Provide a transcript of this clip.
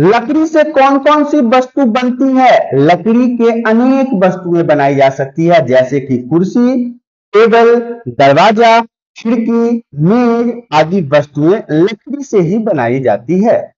लकड़ी से कौन कौन सी वस्तु बनती है? लकड़ी के अनेक वस्तुएँ बनाई जा सकती है, जैसे कि कुर्सी, टेबल, दरवाज़ा, खिड़की, मेज आदि वस्तुएँ लकड़ी से ही बनाई जाती है।